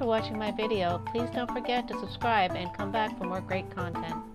for watching my video. Please don't forget to subscribe and come back for more great content.